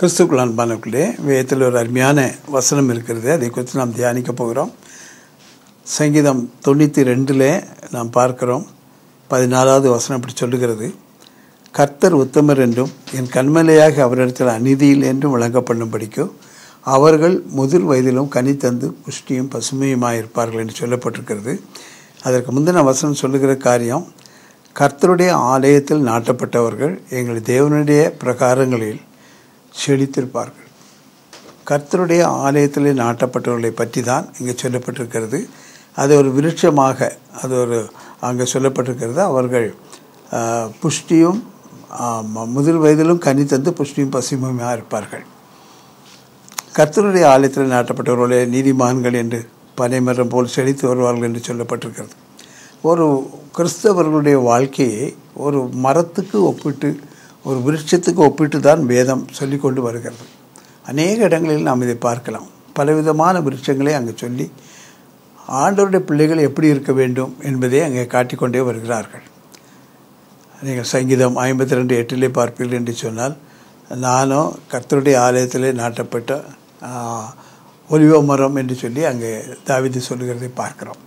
கிறிஸ்துக்குள் அன்பானவர்களே வேதத்தில் ஒரு அருமையான வசனம் இருக்கிறது. அதை குறித்து நாம் தியானிக்க போகிறோம். சங்கீதம் தொண்ணூற்றி ரெண்டில் நாம் பார்க்கிறோம். பதினாலாவது வசனம் இப்படி சொல்லுகிறது. கர்த்தர் உத்தமர் என்றும் என் கண்மலையாக அவரிடத்தில் அநீதியில் என்றும் விளங்கப்படும்படிக்கும் அவர்கள் முதிர் வயதிலும் கனி தந்து புஷ்டியும் பசுமையுமாக இருப்பார்கள் என்று சொல்லப்பட்டிருக்கிறது. அதற்கு முந்தின வசனம் சொல்லுகிற காரியம் கர்த்தருடைய ஆலயத்தில் நாட்டப்பட்டவர்கள் எங்கள் தேவனுடைய பிரகாரங்களில் செழித்திருப்பார்கள். கர்த்தருடைய ஆலயத்தில் நாட்டப்பட்டவர்களை பற்றி தான் இங்கே சொல்லப்பட்டிருக்கிறது. அது ஒரு விருட்சமாக அது ஒரு அங்கே சொல்லப்பட்டிருக்கிறது. அவர்கள் புஷ்டியும் முதிர் வயதிலும் கனி தந்து புஷ்டியும் பசுமையாக இருப்பார்கள். கர்த்தருடைய ஆலயத்தில் நாட்டப்பட்டவர்களே நீதிமான்கள் என்று பனைமரம் போல் செழித்து வருவார்கள் என்று சொல்லப்பட்டிருக்கிறது. ஒரு கிறிஸ்தவர்களுடைய வாழ்க்கையை ஒரு மரத்துக்கு ஒப்பிட்டு ஒரு விருட்சத்துக்கு ஒப்பிட்டு தான் வேதம் சொல்லிக்கொண்டு வருகிறது. அநேக இடங்களில் நாம் இதை பார்க்கலாம். பலவிதமான விருட்சங்களை அங்கே சொல்லி ஆண்டவருடைய பிள்ளைகள் எப்படி இருக்க வேண்டும் என்பதை அங்கே காட்டிக்கொண்டே வருகிறார்கள். நீங்கள் சங்கீதம் ஐம்பத்தி ரெண்டு எட்டிலே பார்ப்பீர்கள் என்று சொன்னால் நானும் கர்த்தருடைய ஆலயத்திலே நாட்டப்பட்ட ஒலிவ மரம் என்று சொல்லி அங்கே தாவிதி சொல்லுகிறதை பார்க்கிறோம்.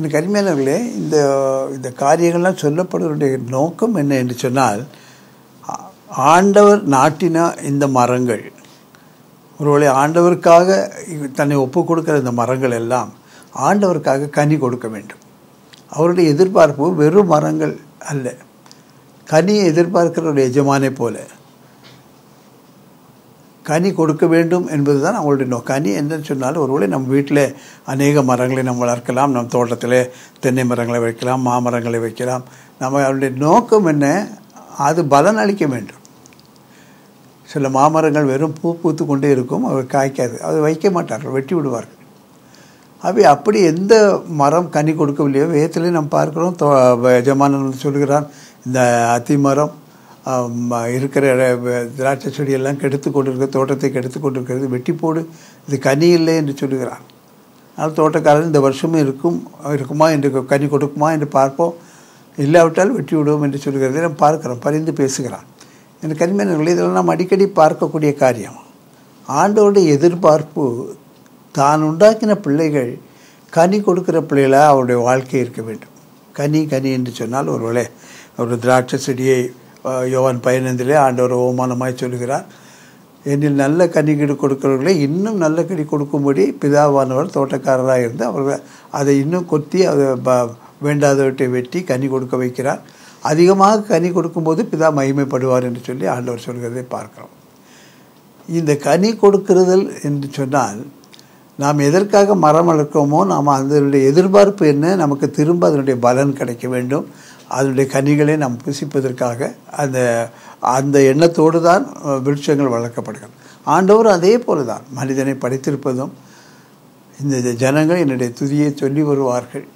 எனக்கு அருமையானவர்களே இந்த இந்த காரியங்கள்லாம் சொல்லப்படுவதுடைய நோக்கம் என்ன என்று சொன்னால் ஆண்டவர் நாட்டின இந்த மரங்கள் ஒருவேளை ஆண்டவருக்காக தன்னை ஒப்பு கொடுக்கிற இந்த மரங்கள் எல்லாம் ஆண்டவருக்காக கனி கொடுக்க வேண்டும். அவருடைய எதிர்பார்ப்பு வெறும் மரங்கள் அல்ல. கனியை எதிர்பார்க்கிற ஒரு எஜமானை போல. கனி கொடுக்க வேண்டும் என்பது தான் அவங்களுடைய நோக்கம். கனி என்னன்னு சொன்னாலும் ஒருவேளை நம்ம வீட்டில் அநேக மரங்களை நம்ம வளர்க்கலாம் நம் தோட்டத்தில் தென்னை மரங்களை வைக்கலாம் மாமரங்களை வைக்கலாம். நம்ம அவருடைய நோக்கம் என்ன? அது பலன் அளிக்க வேண்டும். சில மாமரங்கள் வெறும் பூ பூத்து கொண்டே இருக்கும் அவர் காய்க்காது. அதை வைக்க மாட்டார்கள் வெட்டி விடுவார்கள். அவை அப்படி எந்த மரம் கனி கொடுக்கவில்லையோ வேத்திலே நாம் பார்க்கிறோம் தோ எஜமானன் சொல்கிறான் இந்த அத்தி மரம் இருக்கிற திராட்சை செடியெல்லாம் கெடுத்து கொண்டிருக்க தோட்டத்தை கெடுத்து கொண்டிருக்கிறது வெட்டி போடு இது கனி இல்லை என்று சொல்லுகிறான் ஆனால் தோட்டக்காரன் இந்த வருஷமும் இருக்கும் இருக்குமா என்று கனி கொடுக்குமா என்று பார்ப்போம். இல்லாவிட்டால் வெட்டி விடுவோம் என்று சொல்லுகிறதை. நாம் பார்க்கிறோம் பரிந்து பேசுகிறான் எனக்கு கனிமேனர்களே இதெல்லாம் நாம் அடிக்கடி பார்க்கக்கூடிய காரியம். ஆண்டவருடைய எதிர்பார்ப்பு தான் உண்டாக்கின பிள்ளைகள் கனி கொடுக்குற பிள்ளைகளாக அவருடைய வாழ்க்கை இருக்க வேண்டும். கனி கனி என்று சொன்னால் ஒருவேளை ஒரு திராட்சை செடியை யோவான் பயனந்திலே ஆண்டவர் ஓமானமாய் சொல்கிறார் என்னில் நல்ல கனிகீடு கொடுக்கிறவர்களே இன்னும் நல்ல கனி கொடுக்கும்படி பிதாவானவர் தோட்டக்காரராக இருந்து அவர்கள் அதை இன்னும் கொத்தி அதை ப- வேண்டாதவற்றை வெட்டி கனி கொடுக்க வைக்கிறார். அதிகமாக கனி கொடுக்கும்போது பிதா மகிமைப்படுவார் என்று சொல்லி ஆண்டவர் சொல்கிறதை பார்க்கிறோம். இந்த கனி கொடுக்கிறதல் என்று சொன்னால் நாம் எதற்காக மரம் வளர்க்கிறோமோ நாம் அதனுடைய எதிர்பார்ப்பு என்ன? நமக்கு திரும்ப அதனுடைய பலன் கிடைக்க வேண்டும். அதனுடைய கனிகளை நாம் புசிப்பதற்காக அந்த அந்த எண்ணத்தோடு தான் விருட்சங்கள் வளர்க்கப்படுகிறது. ஆண்டவர் அதே போல தான் மனிதனை படைத்திருப்பதும் இந்த ஜனங்கள் என்னுடைய துதியை சொல்லி வருவார்கள்.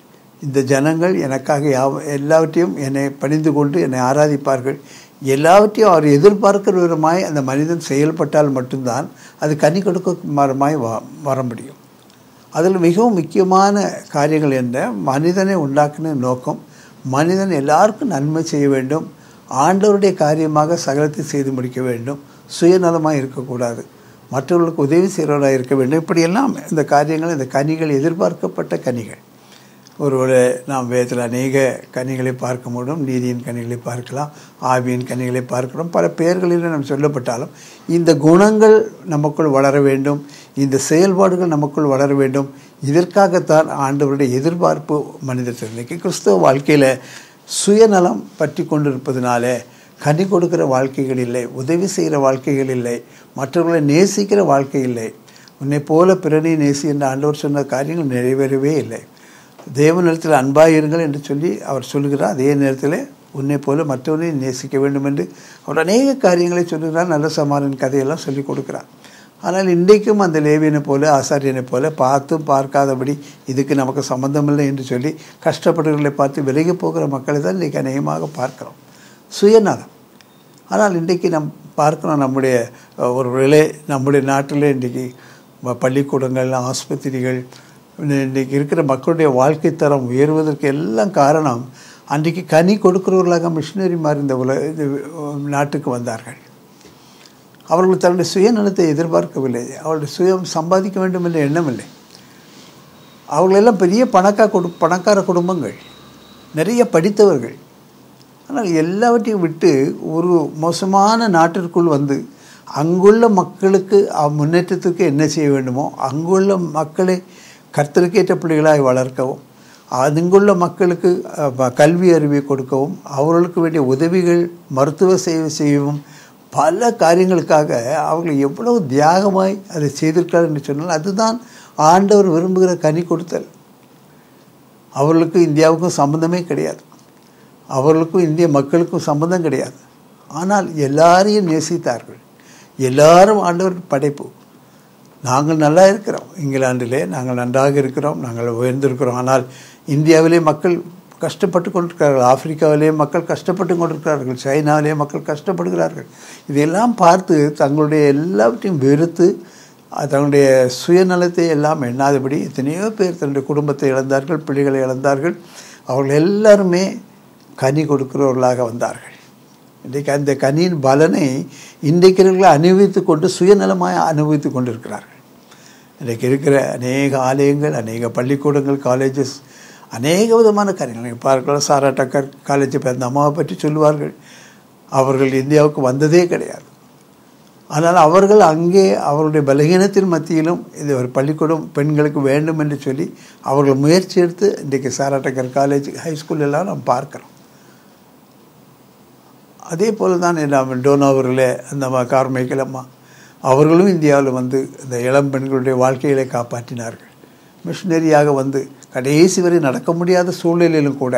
இந்த ஜனங்கள் எனக்காக யாவ எல்லாவற்றையும் என்னை பணிந்து கொண்டு என்னை ஆராதிப்பார்கள். எல்லாவற்றையும் அவர் எதிர்பார்க்கிற விதமாய் அந்த மனிதன் செயல்பட்டால் மட்டும்தான் அது கனி கொடுக்க மரமாய் வ- வர முடியும். அதில் மிகவும் முக்கியமான காரியங்கள் என்ன? மனிதனை உண்டாக்குன நோக்கம் மனிதன் எல்லாருக்கும் நன்மை செய்ய வேண்டும். ஆண்டவருடைய காரியமாக சகலத்தை செய்து முடிக்க வேண்டும். சுயநலமாக இருக்கக்கூடாது. மற்றவர்களுக்கு உதவி செய்கிறவராக இருக்க வேண்டும். இப்படியெல்லாம் இந்த காரியங்கள் இந்த கனிகள் எதிர்பார்க்கப்பட்ட கனிகள். ஒருவேளை நாம் வேதத்தில் அநேக கனிகளை பார்க்க முடியும் நீதியின் கனிகளை பார்க்கலாம் ஆவியின் கனிகளை பார்க்கிறோம். பல பெயர்களில் நாம் சொல்லப்பட்டாலும் இந்த குணங்கள் நமக்குள் வளர வேண்டும். இந்த செயல்பாடுகள் நமக்குள் வளர வேண்டும். இதற்காகத்தான் ஆண்டவருடைய எதிர்பார்ப்பு மனிதர் இன்றைக்கி கிறிஸ்தவ வாழ்க்கையில் சுயநலம் பற்றி கொண்டிருப்பதனால கனி கொடுக்கிற வாழ்க்கைகள் இல்லை உதவி செய்கிற வாழ்க்கைகள் இல்லை மற்றவர்களை நேசிக்கிற வாழ்க்கை இல்லை. உன்னை போல பிறனை நேசி என்ற ஆண்டவர் சொன்ன காரியங்கள் நிறைவேறவே இல்லை. தேவனிடத்தில் அன்பாயிருங்கள் என்று சொல்லி அவர் சொல்கிறார் அதே நேரத்தில் உன்னை போல மற்றவனை நேசிக்க வேண்டும் என்று அவர் அநேக காரியங்களை சொல்லுகிறார். நல்ல சமாரின் கதையெல்லாம் சொல்லிக் கொடுக்கிறார். ஆனால் இன்றைக்கும் அந்த லேவியனை போல ஆசாரியனை போல பார்த்தும் பார்க்காதபடி இதுக்கு நமக்கு சம்மந்தமில்லை என்று சொல்லி கஷ்டப்படுகிறவர்களை பார்த்து விலகி போகிற மக்களை தான் இன்றைக்கி அநேகமாக பார்க்கிறோம். சுயநலம். ஆனால் இன்றைக்கு நம் பார்க்குறோம் நம்முடைய ஒரு விலை நம்முடைய நாட்டில் இன்றைக்கி பள்ளிக்கூடங்கள் ஆஸ்பத்திரிகள் இன்றைக்கி இருக்கிற மக்களுடைய வாழ்க்கை தரம் உயர்வதற்கு எல்லாம் காரணம் அன்றைக்கு கனி கொடுக்கிறவர்களாக மிஷினரிமார் இந்த உலக இந்த நாட்டுக்கு வந்தார்கள். அவர்கள் தன்னுடைய சுயநலத்தை எதிர்பார்க்கவில்லை. அவருடைய சுயம் சம்பாதிக்க வேண்டும் என்ற எண்ணம் இல்லை அவர்களெல்லாம் பெரிய பணக்கா கொடு பணக்கார குடும்பங்கள். நிறைய படித்தவர்கள். ஆனால் எல்லாவற்றையும் விட்டு ஒரு மோசமான நாட்டிற்குள் வந்து அங்குள்ள மக்களுக்கு அ- முன்னேற்றத்துக்கு என்ன செய்ய வேண்டுமோ அங்குள்ள மக்களை கர்த்தருக்கேற்ற பிள்ளைகளாய் வளர்க்கவும் அதுங்குள்ள மக்களுக்கு கல்வி அறிவை கொடுக்கவும் அவர்களுக்கு வேண்டிய உதவிகள் மருத்துவ சேவை செய்யவும் பல காரியங்களுக்காக அவர்கள் எவ்வளவு தியாகமாய் அதை செய்திருக்கிறார் என்று சொன்னால் அதுதான் ஆண்டவர் விரும்புகிற கனி கொடுத்தல். அவர்களுக்கும் இந்தியாவுக்கும் சம்பந்தமே கிடையாது. அவர்களுக்கும் இந்திய மக்களுக்கும் சம்பந்தம் கிடையாது. ஆனால் எல்லாரையும் நேசித்தார்கள். எல்லாரும் ஆண்டவர் படைப்பு. நாங்கள் நல்லா இருக்கிறோம். இங்கிலாந்திலே நாங்கள் நன்றாக இருக்கிறோம். நாங்கள் உயர்ந்திருக்கிறோம். ஆனால் இந்தியாவிலே மக்கள் கஷ்டப்பட்டு கொண்டிருக்கிறார்கள் ஆப்பிரிக்காவிலேயே மக்கள் கஷ்டப்பட்டு கொண்டிருக்கிறார்கள் சைனாவிலேயே மக்கள் கஷ்டப்படுகிறார்கள். இதையெல்லாம் பார்த்து தங்களுடைய எல்லாவற்றையும் வெறுத்து தங்களுடைய சுயநலத்தை எல்லாம் எண்ணாதபடி எத்தனையோ பேர் தன்னுடைய குடும்பத்தை இழந்தார்கள் பிள்ளைகளை இழந்தார்கள். அவர்கள் எல்லாருமே கனி கொடுக்கிறவர்களாக வந்தார்கள். இன்றைக்கு அந்த கனியின் பலனை இன்றைக்கிறவர்களை அனுபவித்து கொண்டு சுயநலமாக அனுபவித்து கொண்டிருக்கிறார்கள். இன்றைக்கு இருக்கிற அநேக ஆலயங்கள் அநேக பள்ளிக்கூடங்கள் காலேஜஸ் அநேக விதமான காரியங்கள். பார்க்கலாம் சாரா டக்கர் காலேஜ் இப்போ அந்த அம்மாவை பற்றி சொல்லுவார்கள். அவர்கள் இந்தியாவுக்கு வந்ததே கிடையாது. ஆனால் அவர்கள் அங்கே அவருடைய பலகீனத்தின் மத்தியிலும் இது ஒரு பள்ளிக்கூடம் பெண்களுக்கு வேண்டும் என்று சொல்லி அவர்கள் முயற்சி எடுத்து இன்றைக்கு சாரா டக்கர் காலேஜ் ஹைஸ்கூல் எல்லாம் நாம் பார்க்குறோம். அதே போல தான் நாம் டோனோவரில் அந்த அம்மா கார்மைக்கல் அம்மா அவர்களும் இந்தியாவில் வந்து இந்த இளம் பெண்களுடைய வாழ்க்கைகளை காப்பாற்றினார்கள். மிஷினரியாக வந்து கடைசி வரை நடக்க முடியாத சூழ்நிலையிலும் கூட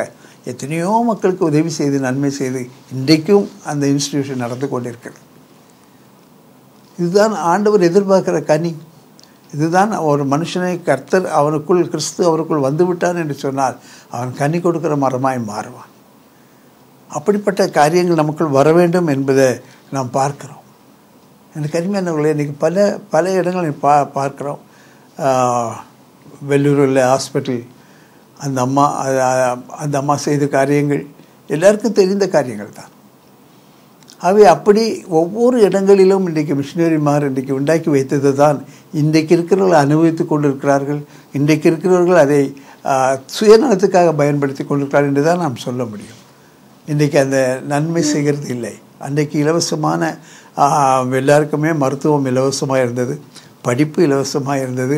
எத்தனையோ மக்களுக்கு உதவி செய்து நன்மை செய்து இன்றைக்கும் அந்த இன்ஸ்டிடியூஷன் நடந்து கொண்டிருக்கிறது. இதுதான் ஆண்டவர் எதிர்பார்க்கிற கனி. இதுதான் ஒரு மனுஷனை கர்த்தர் அவனுக்குள் கிறிஸ்து அவருக்குள் வந்துவிட்டான் என்று சொன்னால் அவன் கனி கொடுக்கிற மரமாய் மாறுவான். அப்படிப்பட்ட காரியங்கள் நமக்குள் வர வேண்டும் என்பதை நாம் பார்க்கிறோம். எனக்கு அருமையானவர்களே இன்றைக்கி பல பல இடங்களை பா பார்க்குறோம். வெள்ளூரில் ஹாஸ்பிட்டல் அந்த அம்மா அந்த அம்மா செய்த காரியங்கள் எல்லாருக்கும் தெரிந்த காரியங்கள் தான். அவை அப்படி ஒவ்வொரு இடங்களிலும் இன்றைக்கு மிஷினரிமார் இன்றைக்கு உண்டாக்கி வைத்தது தான் இன்றைக்கு இருக்கிறவர்கள் அனுபவித்து கொண்டிருக்கிறார்கள் இன்றைக்கு இருக்கிறவர்கள் அதை சுயநலத்துக்காக பயன்படுத்தி கொண்டிருக்கிறார்கள் என்று தான் நாம் சொல்ல முடியும். இன்றைக்கி அந்த நன்மை செய்கிறது இல்லை. அன்றைக்கு இலவசமான எல்லாருக்குமே மருத்துவம் இலவசமாக இருந்தது படிப்பு இலவசமாக இருந்தது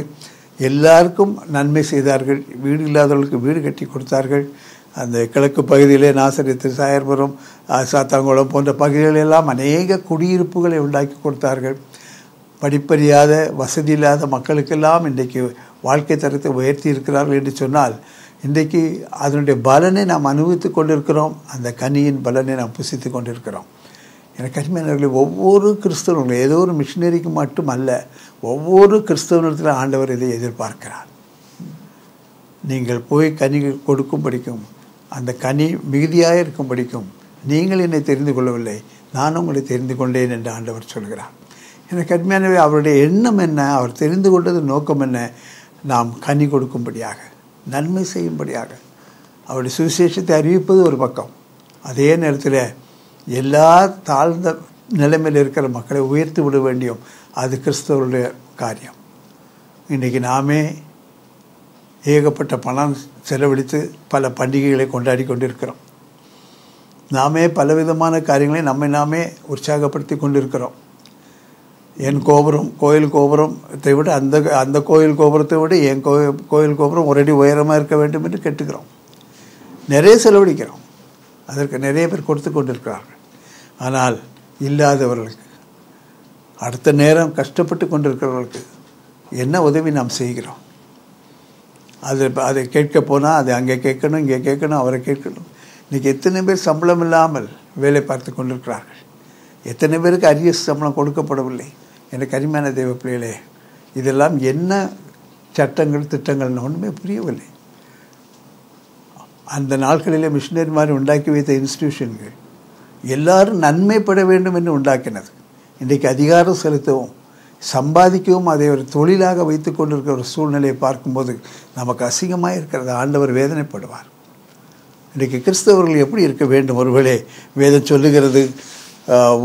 எல்லாருக்கும் நன்மை செய்தார்கள். வீடு இல்லாதவர்களுக்கு வீடு கட்டி கொடுத்தார்கள். அந்த கிழக்கு பகுதியிலே நாசரித்து திருசாயர்புரம் சாத்தாங்குளம் போன்ற பகுதிகளெல்லாம் அநேக குடியிருப்புகளை உண்டாக்கி கொடுத்தார்கள். படிப்பறியாத வசதி இல்லாத மக்களுக்கெல்லாம் இன்றைக்கு வாழ்க்கை தரத்தை உயர்த்தி இருக்கிறார்கள் என்று சொன்னால் இன்றைக்கு அதனுடைய பலனை நாம் அனுபவித்து கொண்டிருக்கிறோம். அந்த கனியின் பலனை நாம் புசித்து கொண்டிருக்கிறோம். எனக்கு அருமையானவர்களே ஒவ்வொரு கிறிஸ்தவர்களும் ஏதோ ஒரு மிஷினரிக்கு மட்டும் அல்ல ஒவ்வொரு கிறிஸ்தவனிடத்தில் ஆண்டவர் இதை எதிர்பார்க்கிறார். நீங்கள் போய் கனி கொடுக்கும் படிக்கும் அந்த கனி மிகுதியாக இருக்கும் படிக்கும் நீங்கள் என்னை தெரிந்து கொள்ளவில்லை நான் உங்களை தெரிந்து கொண்டேன் என்று ஆண்டவர் சொல்கிறார். எனக்கு கடுமையானவை அவருடைய எண்ணம் என்ன அவர் தெரிந்து கொண்டது நோக்கம் என்ன நாம் கனி கொடுக்கும்படியாக நன்மை செய்யும்படியாக அவருடைய சுவிசேஷத்தை அறிவிப்பது ஒரு பக்கம். அதே நேரத்தில் எல்லா தாழ்ந்த நிலைமையில் இருக்கிற மக்களை உயர்த்தி விட வேண்டியும் அது கிறிஸ்தவருடைய காரியம். இன்றைக்கி நாமே ஏகப்பட்ட பணம் செலவழித்து பல பண்டிகைகளை கொண்டாடி கொண்டிருக்கிறோம். நாமே பலவிதமான காரியங்களை நம்மை நாமே உற்சாகப்படுத்தி கொண்டிருக்கிறோம். என் கோபுரம் கோயில் கோபுரத்தை விட அந்த அந்த கோயில் கோபுரத்தை விட என் கோயில் கோயில் கோபுரம் ஒரு அடி உயரமாக இருக்க வேண்டும் என்று கேட்டுக்கிறோம். நிறைய செலவழிக்கிறோம். அதற்கு நிறைய பேர் கொடுத்து கொண்டிருக்கிறார்கள். ஆனால் இல்லாதவர்களுக்கு. அடுத்த நேரம் கஷ்டப்பட்டு கொண்டிருக்கிறவர்களுக்கு என்ன உதவி நாம் செய்கிறோம்? அது அதை கேட்க போனால் அது அங்கே கேட்கணும் இங்கே கேட்கணும் அவரை கேட்கணும். இன்றைக்கி எத்தனை பேர் சம்பளம் இல்லாமல் வேலை பார்த்து கொண்டிருக்கிறார்கள்? எத்தனை பேருக்கு அரிய சம்பளம் கொடுக்கப்படவில்லை? எனக்கு அருமையான தெய்வ பிள்ளைகளே இதெல்லாம் என்ன சட்டங்கள் திட்டங்கள்னு ஒன்றுமே புரியவில்லை. அந்த நாட்களிலே மிஷினரி மாதிரி உண்டாக்கி வைத்த இன்ஸ்டிடியூஷன்கள் எல்லாரும் நன்மைப்பட வேண்டும் என்று உண்டாக்கினது. இன்றைக்கு அதிகாரம் செலுத்தவும் சம்பாதிக்கவும் அதை ஒரு தொழிலாக வைத்து கொண்டிருக்கிற ஒரு சூழ்நிலையை பார்க்கும்போது நமக்கு அசிங்கமாக இருக்கிறது. ஆண்டவர் வேதனைப்படுவார். இன்றைக்கு கிறிஸ்தவர்கள் எப்படி இருக்க வேண்டும்? ஒருவேளை வேதம் சொல்லுகிறது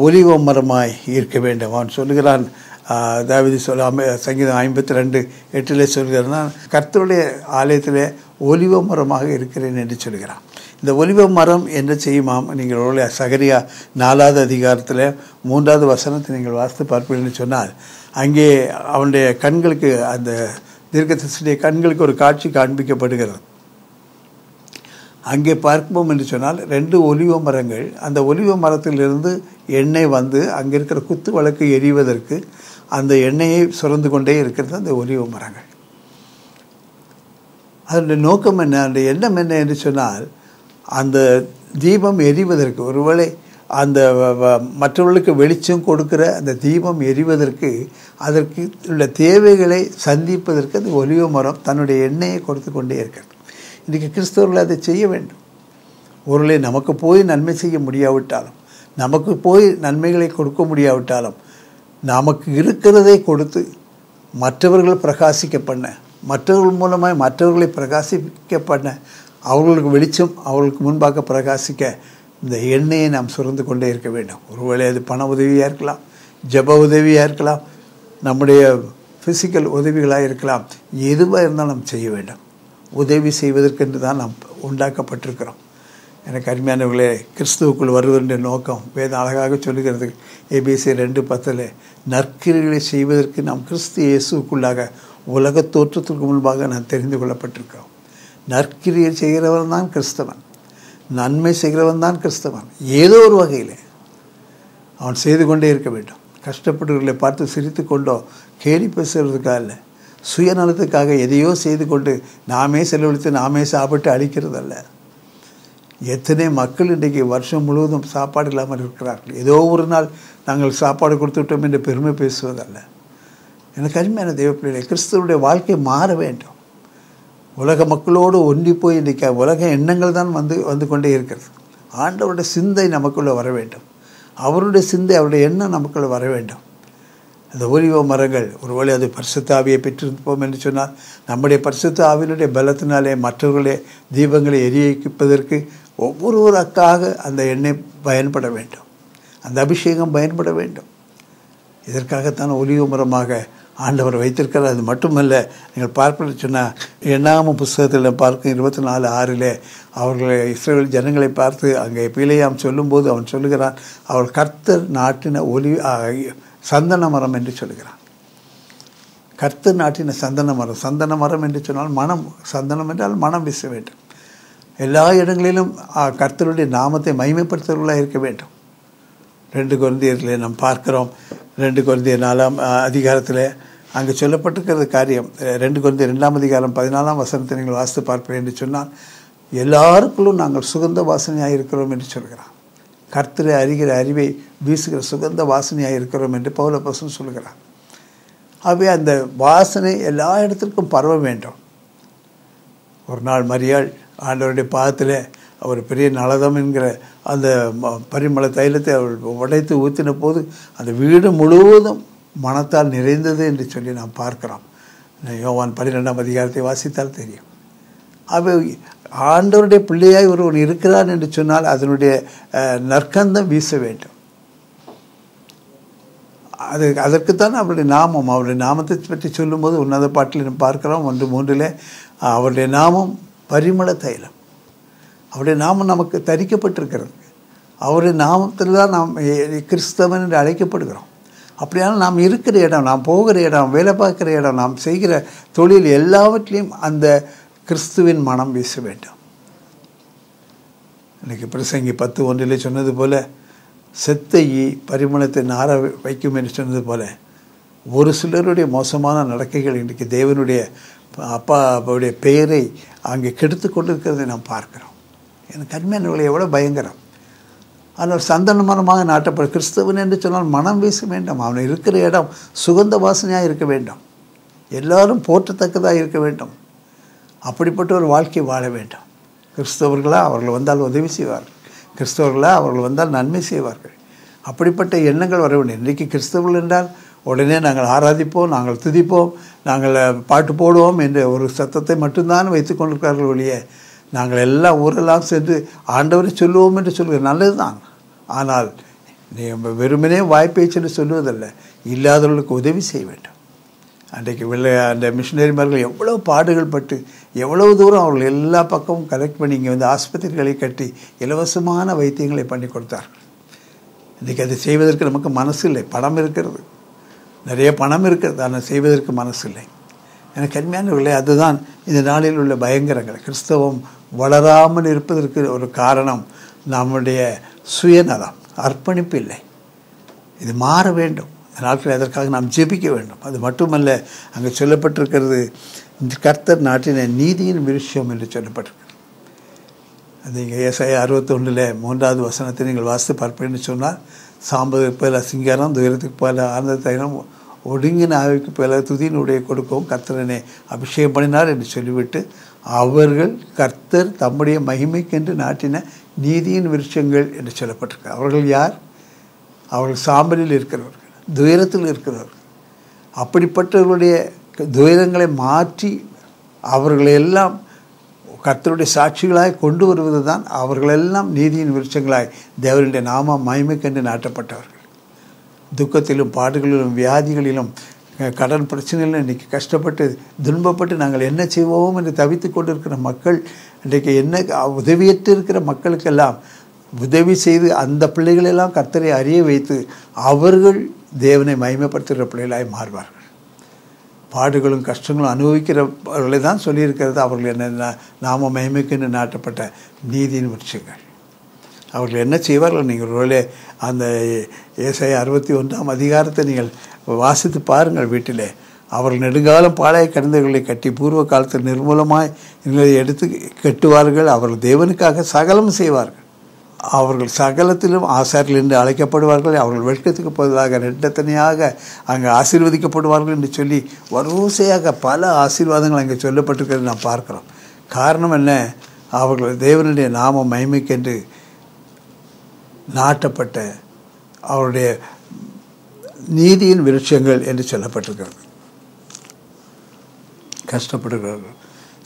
ஒலிவ மரமாய் இருக்க வேண்டும். அவன் சொல்லுகிறான் தாவிதி தாவீது சொல்ல சங்கீதம் ஐம்பத்தி ரெண்டு எட்டிலே சொல்கிறான் கர்த்தருடைய ஆலயத்தில் ஒலிவ மரமாக இருக்கிறேன் என்று சொல்கிறான் இந்த ஒலிவ மரம் என்ன செய்யுமாம்? நீங்கள் ஒரு சகரியா நாலாவது அதிகாரத்தில் மூன்றாவது வசனத்தை நீங்கள் வாசித்து பார்ப்பீர்கள்னு சொன்னால் அங்கே அவனுடைய கண்களுக்கு அந்த தீர்க்கதரிசியுடைய கண்களுக்கு ஒரு காட்சி காண்பிக்கப்படுகிறது. அங்கே பார்ப்போம் என்று சொன்னால் ரெண்டு ஒலிவ மரங்கள் அந்த ஒலிவ மரத்திலிருந்து எண்ணெய் வந்து அங்கே இருக்கிற குத்து வழக்கு எரிவதற்கு அந்த எண்ணெயை சுரந்து கொண்டே இருக்கிறது அந்த ஒலிவ மரங்கள். அதனுடைய நோக்கம் என்ன? அந்த எண்ணம் என்ன என்று சொன்னால் அந்த தீபம் எரிவதற்கு ஒருவேளை அந்த வ- மற்றவர்களுக்கு வெளிச்சம் கொடுக்கிற அந்த தீபம் எரிவதற்கு அதற்கு உள்ள தேவைகளை சந்திப்பதற்கு அந்த ஒலிவ மரம் தன்னுடைய எண்ணெயை கொடுத்து கொண்டே இருக்கிறது. இன்றைக்கு கிறிஸ்தவர்கள் அதை செய்ய வேண்டும். ஒருவேளை நமக்கு போய் நன்மை செய்ய முடியாவிட்டாலும் நமக்கு போய் நன்மைகளை கொடுக்க முடியாவிட்டாலும் நமக்கு இருக்கிறதை கொடுத்து மற்றவர்கள் பிரகாசிக்க பண்ண மற்றவர்கள் மூலமாக மற்றவர்களை பிரகாசிக்க பண்ண அவர்களுக்கு வெளிச்சம் அவர்களுக்கு முன்பாக பிரகாசிக்க இந்த எண்ணெயை நாம் சுரந்து கொண்டே இருக்க வேண்டும். ஒருவேளை அது பண உதவியாக இருக்கலாம் ஜப உதவியாக இருக்கலாம் நம்முடைய ஃபிசிக்கல் உதவிகளாக இருக்கலாம். எதுவாக இருந்தாலும் நாம் செய்ய வேண்டும். உதவி செய்வதற்கென்று தான் நாம் உண்டாக்கப்பட்டிருக்கிறோம். எனக்கு அருமையானவர்களே கிறிஸ்துவுக்குள் வருவதென்ற நோக்கம் வேதம் அழகாக சொல்லுகிறது. ஏபிசி ரெண்டு பத்தில் நற்கிரிகளை செய்வதற்கு நாம் கிறிஸ்து இயேசுக்குள்ளாக உலக தோற்றத்திற்கு முன்பாக நான் தெரிந்து கொள்ளப்பட்டிருக்கிறோம். நற்கிரியை செய்கிறவன் தான் கிறிஸ்தவன். நன்மை செய்கிறவன் தான் கிறிஸ்தவன். ஏதோ ஒரு வகையில் அவன் செய்து கொண்டே இருக்க வேண்டும். கஷ்டப்பட்டவர்களை பார்த்து சிரித்து கொண்டோ கேலி பேசுகிறதுக்காக இல்லை. சுயநலத்துக்காக எதையோ செய்து கொண்டு நாமே செலவழித்து நாமே சாப்பிட்டு அழிக்கிறதல்ல எத்தனை மக்கள் இன்றைக்கு வருஷம் முழுவதும் சாப்பாடு இல்லாமல் இருக்கிறார்கள். ஏதோ ஒரு நாள் நாங்கள் சாப்பாடு கொடுத்து விட்டோம் என்று பெருமை பேசுவதல்ல எனக்கு அருமையான தெய்வ பிள்ளைகளை கிறிஸ்துவனுடைய வாழ்க்கை மாற வேண்டும். உலக மக்களோடு ஒன்றி போய் இன்றைக்கி உலக எண்ணங்கள் தான் வந்து வந்து கொண்டே இருக்கிறது. ஆண்டவருடைய சிந்தை நமக்குள்ளே வர வேண்டும். அவருடைய சிந்தை அவருடைய எண்ணம் நமக்குள்ளே வர வேண்டும். அந்த ஒலிவ மரங்கள் ஒருவேளை அது பரிசுத்த ஆவியை பெற்றிருப்போம் என்று சொன்னால் நம்முடைய பரிசுத்த ஆவியினுடைய பலத்தினாலே மற்றவர்களே தீபங்களை எரியிப்பதற்கு ஒவ்வொருவருக்காக அந்த எண்ணெய் பயன்பட வேண்டும். அந்த அபிஷேகம் பயன்பட வேண்டும். இதற்காகத்தான் ஒலிவ மரமாக ஆண்டவர் வைத்திருக்கிறார். அது மட்டுமல்ல நீங்கள் பார்ப்பது சொன்னால் எண்ணாம புஸ்தகத்தில் பார்க்கும் இருபத்தி நாலு ஆறில் அவர்களை இஸ்ரேல் ஜனங்களை பார்த்து அங்கே பிழையாம் சொல்லும்போது அவன் சொல்லுகிறான் அவள் கர்த்தர் நாட்டின ஒலி சந்தன மரம் என்று சொல்லுகிறான். கர்த்தர் நாட்டின சந்தன மரம் சந்தன மரம் என்று சொன்னால் மனம் சந்தனம் என்றால் மனம் வீச வேண்டும். எல்லா இடங்களிலும் கர்த்தருடைய நாமத்தை மகிமைப்படுத்துவர்களாக இருக்க வேண்டும். ரெண்டு குழந்தையர்களை நாம் பார்க்கிறோம். ரெண்டு குழந்தைய நாலாம் அதிகாரத்தில் அங்கே சொல்லப்பட்டிருக்கிறது காரியம். ரெண்டு குழந்தை ரெண்டாம் அதிகாரம் பதினாலாம் வசனத்தை நீங்கள் வாசித்து பார்ப்பேன் என்று சொன்னால் எல்லாருக்குள்ளும் நாங்கள் சுகந்த வாசனையாக இருக்கிறோம் என்று சொல்கிறான். கர்த்தரை அறிகிற அறிவை வீசுகிற சுகந்த வாசனையாக இருக்கிறோம் என்று பௌலபசன் சொல்கிறான். ஆகவே அந்த வாசனை எல்லா இடத்திற்கும் பரவ வேண்டும். ஒரு நாள் மரியாள் ஆண்டவருடைய பாதத்தில் அவர் பெரிய நலதம் என்கிற அந்த பரிமள தைலத்தை அவர் உடைத்து ஊற்றின போது அந்த வீடு முழுவதும் மனத்தால் நிறைந்தது என்று சொல்லி நாம் பார்க்கிறோம். யோவான் பன்னிரெண்டாம் அதிகாரத்தை வாசித்தால் தெரியும். அவை ஆண்டவருடைய பிள்ளையாய் ஒருவன் இருக்கிறான் என்று சொன்னால் அதனுடைய நற்கந்தம் வீச வேண்டும். அது அதற்குத்தான் அவருடைய நாமம். அவருடைய நாமத்தை பற்றி சொல்லும்போது உன்னத பாட்டில் நாம் பார்க்கிறோம். ஒன்று மூன்றில் அவருடைய நாமம் பரிமள தைலம். அவருடைய நாமம் நமக்கு தரிக்கப்பட்டிருக்கிறது. அவருடைய நாமத்தில் தான் நாம் கிறிஸ்தவன் என்று அழைக்கப்படுகிறோம். அப்படியான நாம் இருக்கிற இடம் நாம் போகிற இடம் வேலை பார்க்குற இடம் நாம் செய்கிற தொழில் எல்லாவற்றிலையும் அந்த கிறிஸ்துவின் மனம் வீச வேண்டும். இன்றைக்கி பிரசங்கி பத்து ஒன்றில் சொன்னது போல் செத்தையை பரிமளத்தை நார வைக்கும் என்று சொன்னது போல் ஒரு சிலருடைய மோசமான நடக்கைகள் இன்றைக்கு தேவனுடைய அப்பா அப்பாவுடைய பெயரை அங்கே கெடுத்து கொண்டிருக்கிறதை நாம் பார்க்கிறோம். எனக்கு அருமையானவர்களை எவ்வளோ பயங்கரம். ஆனால் சந்தன மரமாக நாட்டப்படும் கிறிஸ்தவன் என்று சொன்னால் மனம் வீச வேண்டும். அவன் இருக்கிற இடம் சுகந்த வாசனையாக இருக்க வேண்டும். எல்லாரும் போற்றத்தக்கதாக இருக்க வேண்டும். அப்படிப்பட்ட ஒரு வாழ்க்கை வாழ வேண்டும். கிறிஸ்தவர்களாக அவர்கள் வந்தால் உதவி செய்வார்கள் கிறிஸ்தவர்களாக அவர்கள் வந்தால் நன்மை செய்வார்கள். அப்படிப்பட்ட எண்ணங்கள் வர வேண்டும். இன்றைக்கு கிறிஸ்தவர்கள் என்றால் உடனே நாங்கள் ஆராதிப்போம் நாங்கள் துதிப்போம் நாங்கள் பாட்டு போடுவோம் என்ற ஒரு சத்தத்தை மட்டும்தான் வைத்துக் கொண்டிருக்கிறார்கள் ஒழிய நாங்கள் எல்லாம் ஊரெல்லாம் சென்று ஆண்டவரை சொல்லுவோம் என்று சொல்கிறோம் நல்லதுதான். ஆனால் நீ வெறுமனே வாய்ப்பேச்சுன்னு சொல்லுவதல்ல இல்லாதவர்களுக்கு உதவி செய்ய வேண்டும். அன்றைக்கு வெள்ளை அந்த மிஷினரிமார்கள் எவ்வளோ பாடுகள் பட்டு எவ்வளவு தூரம் அவர்கள் எல்லா பக்கமும் கலெக்ட் பண்ணி இங்கே வந்து ஆஸ்பத்திரிகளை கட்டி இலவசமான வைத்தியங்களை பண்ணி கொடுத்தார்கள். இன்றைக்கி அதை செய்வதற்கு நமக்கு மனசு இல்லை பணம் இருக்கிறது. நிறைய பணம் இருக்கிறது ஆனால் செய்வதற்கு மனசு இல்லை. எனக்கு கடுமையானவர்களே அதுதான் இந்த நாளில் உள்ள பயங்கரங்கள். கிறிஸ்தவம் வளராமல் இருப்பதற்கு ஒரு காரணம் நம்முடைய சுயநலம். அர்ப்பணிப்பு இல்லை. இது மாற வேண்டும். இந்த அதற்காக நாம் ஜெபிக்க வேண்டும். அது மட்டுமல்ல அங்கே சொல்லப்பட்டிருக்கிறது இந்த கர்த்தர் நாட்டின நீதியின் விருஷம் என்று சொல்லப்பட்டிருக்கு அது இங்கே ஏசாய அறுபத்தொன்னில் மூன்றாவது வசனத்தை நீங்கள் வாசித்து பார்ப்பேன்னு சொன்னால் சாம்பதுக்கு போல சிங்காரம் துயரத்துக்கு போல ஆனந்த தைலம் ஒடுங்கின ஆவிக்கு போல துதியினுடைய கொடுக்கவும் கர்த்தரனை அபிஷேகம் பண்ணினார் என்று சொல்லிவிட்டு அவர்கள் கர்த்தர் தம்முடைய மகிமைக்கென்று நாட்டின நீதியின் விருட்சங்கள் என்று சொல்லப்பட்டிருக்கு. அவர்கள் யார்? அவர்கள் சாம்பலில் இருக்கிறவர்கள் துயரத்தில் இருக்கிறவர்கள். அப்படிப்பட்டவர்களுடைய துயரங்களை மாற்றி அவர்களையெல்லாம் கர்த்தருடைய சாட்சிகளாய் கொண்டு வருவது தான் அவர்களெல்லாம் நீதியின் விருட்சங்களாய் தேவனுடைய நாம மகிமைக்கென்று நாட்டப்பட்டவர்கள். துக்கத்திலும் பாடுகளிலும் வியாதிகளிலும் கடன் பிரச்சனையிலும் இன்றைக்கி கஷ்டப்பட்டு துன்பப்பட்டு நாங்கள் என்ன செய்வோம் என்று தவித்து கொண்டிருக்கிற மக்கள் இன்றைக்கு என்ன உதவியற்று இருக்கிற மக்களுக்கெல்லாம் உதவி செய்து அந்த பிள்ளைகளெல்லாம் கர்த்தரை அறிய வைத்து அவர்கள் தேவனை மயமப்படுத்துகிற பிள்ளைகளாய் மாறுவார்கள். பாடுகளும் கஷ்டங்களும் அனுபவிக்கிறவர்களை தான் சொல்லியிருக்கிறது அவர்கள் என்ன நாம மயமைக்குன்னு நாட்டப்பட்ட நீதியின் உச்சங்கள் அவர்கள் என்ன செய்வார்கள்? நீங்கள் ஒருவேளை அந்த ஏசை அறுபத்தி ஒன்றாம் அதிகாரத்தை நீங்கள் வாசித்து பாருங்கள் வீட்டிலே. அவர்கள் நெடுங்காலம் பாளைய கடந்தவர்களை கட்டி பூர்வ காலத்தில் நிர்மூலமாய் எங்களை எடுத்து கட்டுவார்கள். அவர்கள் தேவனுக்காக சகலம் செய்வார்கள். அவர்கள் சகலத்திலும் ஆசாரில் என்று அழைக்கப்படுவார்கள். அவர்கள் வெட்கத்துக்கு பதிலாக ரெண்டத்தனையாக அங்கே ஆசீர்வதிக்கப்படுவார்கள் என்று சொல்லி வரிசையாக பல ஆசீர்வாதங்கள் அங்கே சொல்லப்பட்டிருக்கிறது நாம் பார்க்குறோம். காரணம் என்ன? அவர்கள் தேவனுடைய நாம மகிமைக்கென்று நாட்டப்பட்ட அவருடைய நீதியின் விருட்சங்கள் என்று சொல்லப்பட்டிருக்கிறது. கஷ்டப்படுகிறவர்கள்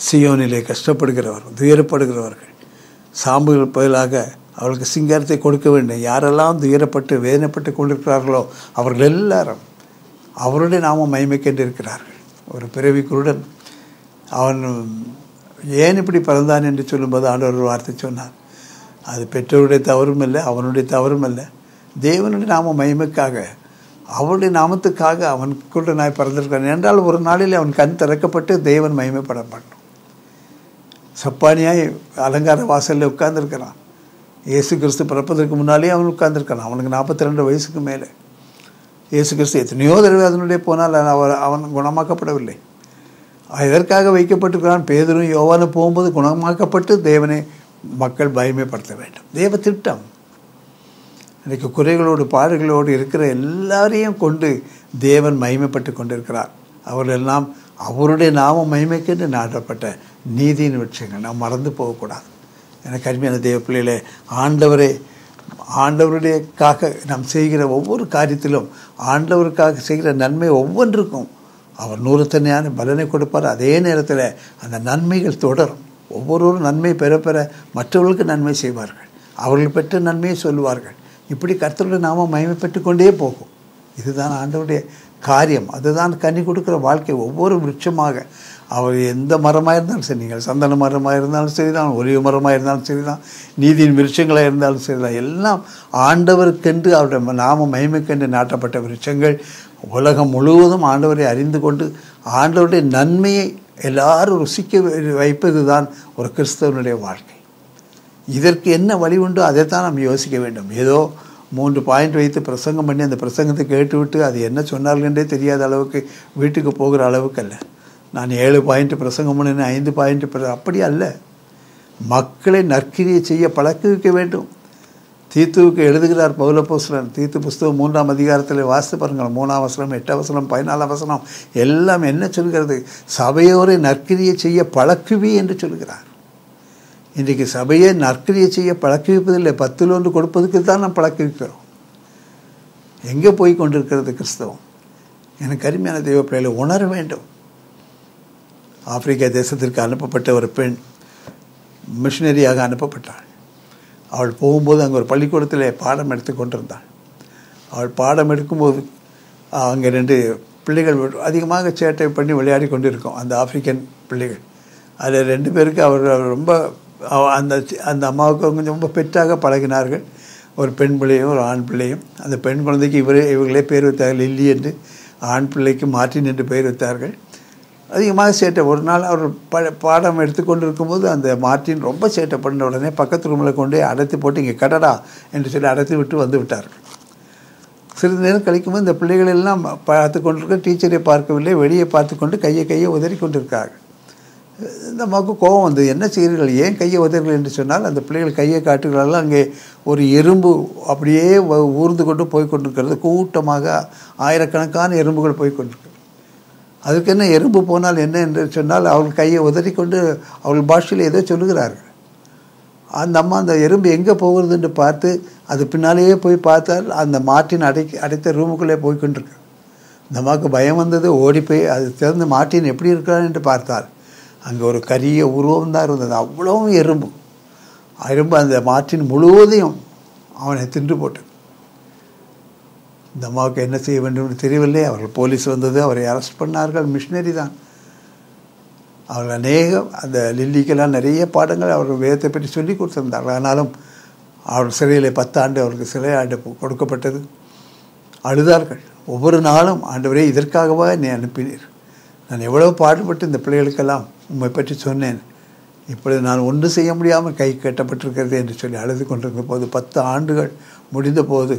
சியோனிலே கஷ்டப்படுகிறவர்கள் துயரப்படுகிறவர்கள் சாம்புகள் பதிலாக அவர்களுக்கு சிங்காரத்தை கொடுக்க வேண்டும் யாரெல்லாம் துயரப்பட்டு வேதனைப்பட்டு கொண்டிருக்கிறார்களோ அவர்கள் எல்லாரும் அவருடைய நாம மயமிக்கென்று இருக்கிறார்கள் ஒரு பிறவி குருடன் அவன் ஏன் இப்படி பிறந்தான் என்று சொல்லும்போது ஆண்டவர் ஒரு வார்த்தை சொன்னார். அது பெற்றோருடைய தவறும் இல்லை அவனுடைய தவறும் இல்லை தேவனுடைய நாம மகிமைக்காக அவளுடைய நாமத்துக்காக அவனுக்குள்ள நான் பிறந்திருக்கிறேன். என்றால் ஒரு நாளில் அவன் கண் திறக்கப்பட்டு தேவன் மகிமைப்பட மாட்டோம் சப்பானியாய் அலங்கார வாசலில் உட்கார்ந்துருக்கிறான். இயேசு கிறிஸ்து பிறப்பதற்கு முன்னாலே அவன் உட்கார்ந்துருக்கான் அவனுக்கு நாற்பத்தி ரெண்டு வயசுக்கு மேலே. இயேசு கிறிஸ்து எத்தனையோ தடவை அதனுடைய போனால் அவர் அவன் குணமாக்கப்படவில்லை. எதற்காக வைக்கப்பட்டிருக்கிறான்? பேதரும் யோவானும் போகும்போது குணமாக்கப்பட்டு தேவனை மக்கள் பயமைப்படுத்த வேண்டும். தேவ திட்டம். இன்றைக்கு குறைகளோடு பாடுகளோடு இருக்கிற எல்லாரையும் கொண்டு தேவன் மகிமைப்பட்டு கொண்டிருக்கிறார். அவர்களெல்லாம் அவருடைய நாம மகிமைக்கென்று நாட்டப்பட்ட நீதியின் விஷயங்கள். நாம் மறந்து போகக்கூடாது. எனக்கு அருமையான தேவ பிள்ளைகளே ஆண்டவரே ஆண்டவருடையக்காக நாம் செய்கிற ஒவ்வொரு காரியத்திலும் ஆண்டவருக்காக செய்கிற நன்மை ஒவ்வொன்றுக்கும் அவர் நூறுத்தனையான பலனை கொடுப்பார். அதே நேரத்தில் அந்த நன்மைகள் தொடரும். ஒவ்வொருவரும் நன்மை பெற பெற மற்றவர்களுக்கு நன்மை செய்வார்கள். அவர்கள் பெற்ற நன்மையை சொல்லுவார்கள். இப்படி கர்த்தருடைய நாமம் மகிமை கொண்டே போகும். இதுதான் ஆண்டவருடைய காரியம். அதுதான் கனி கொடுக்குற வாழ்க்கை. ஒவ்வொரு விருட்சமாக அவர் எந்த மரமாக இருந்தாலும் சரி நீங்கள் சந்தன மரமாக இருந்தாலும் சரிதான் ஒலிவு மரமாக இருந்தாலும் சரிதான் நீதியின் விருட்சங்களாக இருந்தாலும் சரிதான் எல்லாம் ஆண்டவருக்கென்று அவருடைய நாம மகிமைக்கென்று நாட்டப்பட்ட விருட்சங்கள். உலகம் முழுவதும் ஆண்டவரை அறிந்து கொண்டு ஆண்டவருடைய நன்மையை எல்லாரும் ருசிக்க வைப்பது தான் ஒரு கிறிஸ்தவனுடைய வாழ்க்கை. இதற்கு என்ன வழி உண்டோ அதைத்தான் நாம் யோசிக்க வேண்டும். ஏதோ மூன்று பாயிண்ட் வைத்து பிரசங்கம் பண்ணி அந்த பிரசங்கத்தை கேட்டுவிட்டு அது என்ன சொன்னார்கள் என்றே தெரியாத அளவுக்கு வீட்டுக்கு போகிற அளவுக்கு அல்ல. நான் ஏழு பாயிண்ட் பிரசங்கம் பண்ணினேன் ஐந்து பாயிண்ட் அப்படி அல்ல. மக்களை நற்கிரியை செய்ய பழக்குவிக்க வேண்டும். தீத்துவுக்கு எழுதுகிறார் பௌலப்போஸ்லன் தீத்து புஸ்தகம் மூன்றாம் அதிகாரத்தில் வாசித்து பாருங்கள். மூணாம் வசனம் எட்டாம் வசனம் பதினாலாம் வசனம் எல்லாம் என்ன சொல்கிறது? சபையோரை நற்கிரியை செய்ய பழக்குவி என்று சொல்கிறார். இன்றைக்கு சபையை நற்கிரியை செய்ய பழக்க வைப்பதில்லை பத்தில் ஒன்று கொடுப்பதுக்கு தான் நாம் பழக்க வைக்கிறோம் எங்கே போய் கொண்டிருக்கிறது கிறிஸ்தவம்? எனக்கு அருமையான தெய்வ பிள்ளைகளை உணர வேண்டும். ஆப்பிரிக்கா தேசத்திற்கு அனுப்பப்பட்ட ஒரு பெண் மிஷினரியாக அனுப்பப்பட்டாள். அவள் போகும்போது அங்கே ஒரு பள்ளிக்கூடத்தில் பாடம் எடுத்து கொண்டிருந்தாள். அவள் பாடம் எடுக்கும்போது அங்கே ரெண்டு பிள்ளைகள் அதிகமாக சேட்டை பண்ணி விளையாடி கொண்டிருக்கோம். அந்த ஆப்பிரிக்கன் பிள்ளைகள். அதில் ரெண்டு பேருக்கு அவர் ரொம்ப அந்த சி- அந்த அம்மாவுக்கு கொஞ்சம் ரொம்ப பெற்றாக பழகினார்கள். ஒரு பெண் பிள்ளையும் ஒரு ஆண் பிள்ளையும். அந்த பெண் குழந்தைக்கு இவரே இவங்களே பேர் வைத்தார்கள் லில்லி என்று. ஆண் பிள்ளைக்கு மார்ட்டின் என்று பெயர் வைத்தார்கள். அதிகமாக சேட்டை. ஒரு நாள் அவர் ப பாடம் எடுத்துக்கொண்டு இருக்கும்போது அந்த மார்ட்டின் ரொம்ப சேட்டை பண்ண உடனே பக்கத்து ரூமில் கொண்டு அடைத்து போட்டு இங்கே கடடா என்று சொல்லி அடைத்து விட்டு வந்து விட்டார்கள். சிறிது நேரம் கழிக்கும்போது இந்த பிள்ளைகள் எல்லாம் பார்த்து கொண்டிருக்க டீச்சரை பார்க்கவில்லை. வெளியே பார்த்து கொண்டு கையை கையை உதறி கொண்டிருக்கார்கள் இந்த அம்மாவுக்கு கோபம் வந்தது. என்ன செய்கிறீர்கள்? ஏன் கையை உதறீர்கள் என்று சொன்னால் அந்த பிள்ளைகள் கையை காட்டுகிறார்கள். அங்கே ஒரு எறும்பு அப்படியே ஊர்ந்து கொண்டு போய் கொண்டிருக்கிறது. கூட்டமாக ஆயிரக்கணக்கான எறும்புகள் போய் கொண்டிருக்கிறது. அதுக்கு என்ன எறும்பு போனால் என்ன என்று சொன்னால் அவர்கள் கையை உதறிக்கொண்டு அவர்கள் பாஷையில் ஏதோ சொல்லுகிறார்கள். அந்த அம்மா அந்த எறும்பு எங்கே போகிறது என்று பார்த்து அது பின்னாலேயே போய் பார்த்தால் அந்த மாட்டின் அடை அடைத்த ரூமுக்குள்ளே போய் கொண்டிருக்கு இந்த அம்மாவுக்கு பயம் வந்தது. ஓடி போய் அது திறந்து மாட்டின் எப்படி இருக்கிறான் என்று பார்த்தாள் அங்கே ஒரு கரிய உருவம் தான் இருந்தது. அவ்வளவும் எறும்பு. எறும்பு அந்த மாற்றின் முழுவதையும் அவனை தின்று போட்டது. இந்த அம்மாவுக்கு என்ன செய்ய வேண்டும் என்று தெரியவில்லை. அவர்கள் போலீஸ் வந்தது. அவரை அரெஸ்ட் பண்ணார்கள். மிஷினரி தான். அவர்கள் அநேகம் அந்த லில்லிக்கெல்லாம் நிறைய பாடங்கள் அவர்கள் வேதத்தை பற்றி சொல்லி கொடுத்திருந்தார்கள். ஆனாலும் அவர்கள் சிறையில் பத்தாண்டு அவருக்கு சிறை ஆண்டு கொடுக்கப்பட்டது. அழுதார்கள். ஒவ்வொரு நாளும் ஆண்டவரே இதற்காகவா என்னை அனுப்பினீர். நான் எவ்வளவு பாடுபட்டு இந்த பிள்ளைகளுக்கெல்லாம் உண்மை பற்றி சொன்னேன். இப்பொழுது நான் ஒன்று செய்ய முடியாமல் கை கட்டப்பட்டிருக்கிறது என்று சொல்லி அழுது கொண்டிருந்த போது பத்து ஆண்டுகள் முடிந்த போது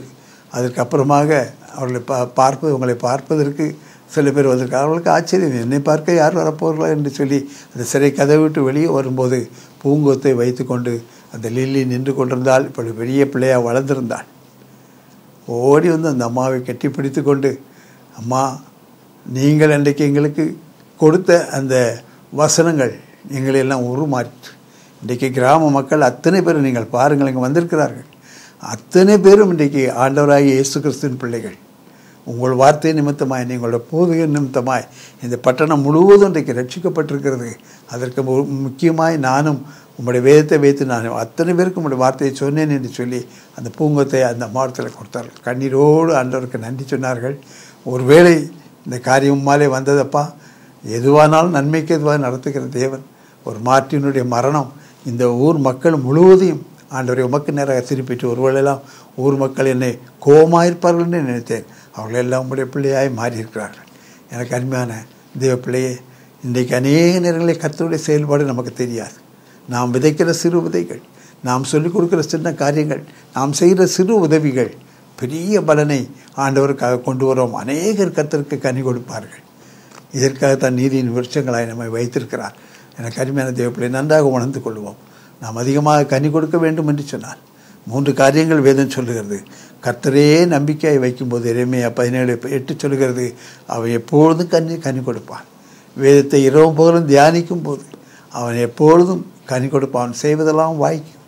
அதற்கப்புறமாக அவர்களை பா பார்ப்பது உங்களை பார்ப்பதற்கு சில பேர் வந்திருக்கு அவர்களுக்கு ஆச்சரியம் என்னை பார்க்க யார் வரப்போர்களா என்று சொல்லி அந்த சிறை கதை விட்டு வெளியே வரும்போது பூங்கொத்தை வைத்துக்கொண்டு அந்த லில்லி நின்று கொண்டிருந்தால் இப்படி பெரிய பிள்ளையாக வளர்ந்திருந்தாள் ஓடி வந்து அந்த அம்மாவை கட்டி பிடித்து கொண்டு அம்மா நீங்கள் அன்றைக்கு எங்களுக்கு கொடுத்த அந்த வசனங்கள் எங்களை எல்லாம் உருமாற்று இன்றைக்கு கிராம மக்கள் அத்தனை பேரும் நீங்கள் பாருங்கள் இங்கே வந்திருக்கிறார்கள். அத்தனை பேரும் இன்றைக்கு ஆண்டவராகிய இயேசு கிறிஸ்துவின் பிள்ளைகள். உங்கள் வார்த்தை நிமித்தமாய் நீங்களோட போதுக நிமித்தமாய் இந்த பட்டணம் முழுவதும் இன்றைக்கு ரட்சிக்கப்பட்டிருக்கிறது. அதற்கு மு- முக்கியமாய் நானும் உங்களுடைய வேதத்தை வைத்து நான் அத்தனை பேருக்கு உங்களுடைய வார்த்தையை சொன்னேன் என்று சொல்லி அந்த பூங்கத்தை அந்த மாவட்டத்தில் கொடுத்தார்கள். கண்ணீரோடு ஆண்டவருக்கு நன்றி சொன்னார்கள். ஒருவேளை இந்த காரியம் மாலே வந்ததப்பா? எதுவானாலும் நன்மைக்கு எதுவாக நடத்துகிற தேவன். ஒரு மார்ட்டினுடைய மரணம் இந்த ஊர் மக்கள் முழுவதையும் ஆண்டவரை உமக்கு நேராக திருப்பிட்டு ஒருவேளெல்லாம் ஊர் மக்கள் என்னை கோபமாயிருப்பார்கள் என்று நினைத்தேன். அவர்கள் எல்லாம் உங்களுடைய பிள்ளையாய் மாறியிருக்கிறார்கள். எனக்கு அருமையான தேவ பிள்ளையே இன்றைக்கு அநேக நேரங்களில் கத்தருடைய செயல்பாடு நமக்கு தெரியாது. நாம் விதைக்கிற சிறு விதைகள் நாம் சொல்லிக் கொடுக்கிற சின்ன காரியங்கள் நாம் செய்கிற சிறு உதவிகள் பெரிய பலனை ஆண்டவருக்காக கொண்டு வரோம். அநேகர் கத்தருக்கு கனி கொடுப்பார்கள். இதற்காகத்தான் நீதியின் விருட்சங்களாய் நம்மை வைத்திருக்கிறார். என அருமையான தேவப்பிள்ளை நன்றாக உணர்ந்து கொள்வோம். நாம் அதிகமாக கனி கொடுக்க வேண்டும் என்று சொன்னார். மூன்று காரியங்கள் வேதம் சொல்லுகிறது. கர்த்தரே நம்பிக்கையை வைக்கும்போது இறைமையா பதினேழு எட்டு சொல்லுகிறது. அவன் எப்பொழுதும் கனி கனி கொடுப்பான். வேதத்தை இரவும் பகலும் தியானிக்கும் போது அவன் எப்பொழுதும் கனி கொடுப்பான். அவன் செய்வதெல்லாம் வாய்க்கும்.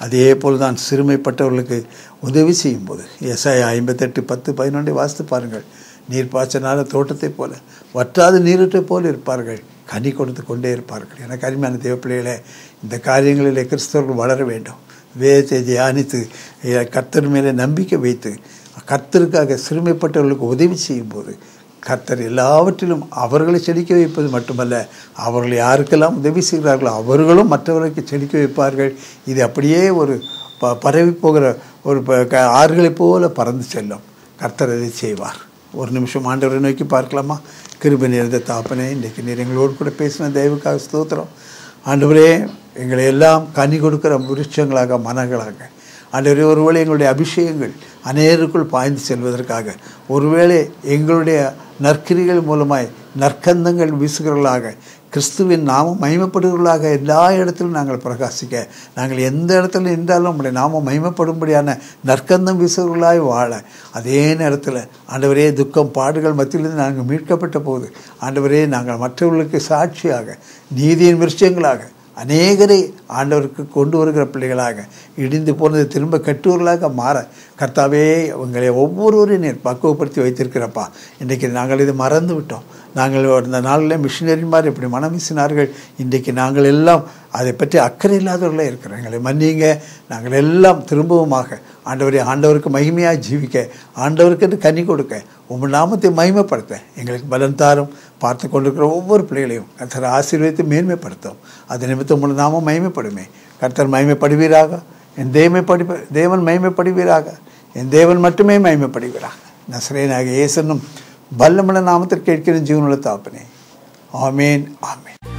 அதே போல் தான் சிறுமைப்பட்டவர்களுக்கு உதவி செய்யும் போது எஸ்ஐ ஐம்பத்தெட்டு பத்து பதினொன்றை வாசித்து பாருங்கள். நீர் பாய்ச்சனால தோட்டத்தைப் போல. வற்றாத நீரூற்றைப் போல இருப்பார்கள். கனி கொடுத்து கொண்டே இருப்பார்கள். எனக்கு அருமையான தேவப்பிள்ளைகளே இந்த காரியங்களிலே கிறிஸ்தவர்கள் வளர வேண்டும். வேதத்தை தியானித்து கர்த்தர் மேலே நம்பிக்கை வைத்து கர்த்தருக்காக சிறுமைப்பட்டவர்களுக்கு உதவி செய்யும்போது கர்த்தர் எல்லாவற்றிலும் அவர்களை செழிக்க வைப்பது மட்டுமல்ல அவர்கள் யாருக்கெல்லாம் உதவி செய்கிறார்களோ அவர்களும் மற்றவர்களுக்கு செழிக்க வைப்பார்கள். இது அப்படியே ஒரு ப பரவி போகிற ஒரு ப- க- ஆறுகளைப் போல பறந்து செல்லும். கர்த்தர் அதை செய்வார். ஒரு நிமிஷம் ஆண்டவரை நோக்கி பார்க்கலாமா? கிருபை நிறைந்த தாப்பனே இன்றைக்கு நீர் எங்களோடு கூட பேசின தெய்வுக்காக ஸ்தோத்திரம். ஆண்டவரே எங்களை எல்லாம் கனி கொடுக்குற விருட்சங்களாக மனங்களாக. ஆண்டவரே ஒருவேளை எங்களுடைய அபிஷேகங்கள் அநேருக்குள் பாய்ந்து செல்வதற்காக ஒருவேளை எங்களுடைய நற்கிரிகள் மூலமாய் நற்கந்தங்கள் வீசுகிறவர்களாக கிறிஸ்துவின் நாமம் மகிமைப்படுகிறவர்களாக எல்லா இடத்திலும் நாங்கள் பிரகாசிக்க நாங்கள் எந்த இடத்துல இருந்தாலும் நம்முடைய நாமம் மகிமைப்படும்படியான நற்கந்தம் வீசுகிறவர்களாய் வாழ. அதே நேரத்தில் ஆண்டவரே துக்கம் பாடுகள் மத்தியிலிருந்து நாங்கள் மீட்கப்பட்ட போது ஆண்டவரே நாங்கள் மற்றவர்களுக்கு சாட்சியாக நீதியின் விருட்சங்களாக அநேகரை ஆண்டவருக்கு கொண்டு வருகிற பிள்ளைகளாக இடிந்து போனது திரும்ப கட்டுவர்களாக மாற கர்த்தாவே உங்களை ஒவ்வொருவரையும் நீர் பக்குவப்படுத்தி வைத்திருக்கிறப்பா. இன்றைக்கு நாங்கள் இதை மறந்து விட்டோம் நாங்கள் அந்த நாளில் மிஷினரிமார் இப்படி மனம் வீசினார்கள். இன்றைக்கு நாங்கள் எல்லாம் அதை பற்றி அக்கறை இல்லாதவர்களே இருக்கிறோம். எங்களை மன்னிங்க. நாங்கள் எல்லாம் திரும்பவுமாக ஆண்டவரை ஆண்டவருக்கு மகிமையாக ஜீவிக்க ஆண்டவருக்கு கனி கொடுக்க உங்கள் நாமத்தை மகிமைப்படுத்த எங்களுக்கு பலன் தாரும். பார்த்து கொண்டிருக்கிற ஒவ்வொரு பிள்ளைகளையும் கர்த்தர் ஆசீர்வதித்து மேன்மைப்படுத்தும். அது நிமித்தம் உங்கள் நாமம் மகிமைப்படுமே. கர்த்தர் மகிமைப்படுவீராக. என் தேவமை படிப்ப தேவன் மகிமைப்படுவீராக. என் தேவன் மட்டுமே மயமப்படுகிறார் நசரேனாக இயேசனும் பல்லமுள்ள நாமத்தில் கேட்கிற ஜீவனுள்ள தாப்பனே. ஆமேன் ஆமேன்.